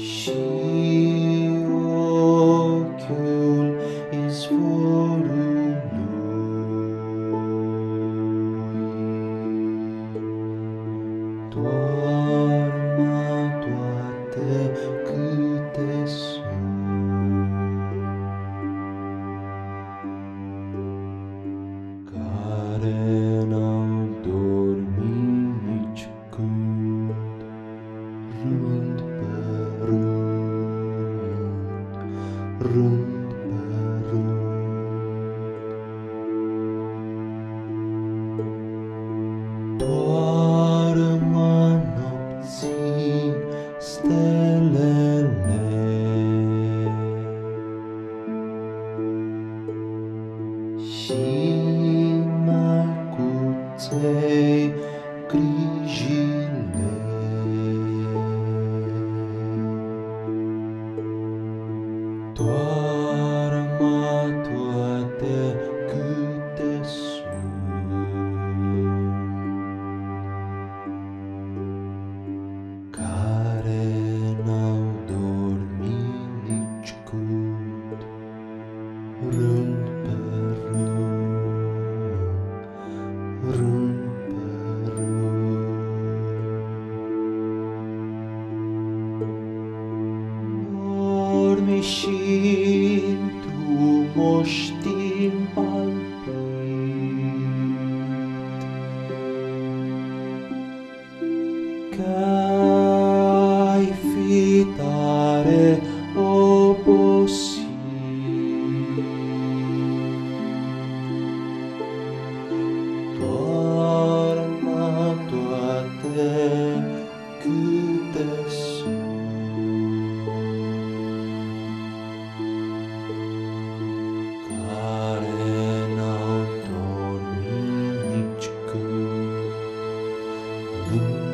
心。rând pe rând. Doarmă nopții stelele, Și măcuței grijile, cae fitare opposi. Torna toate câte Boom.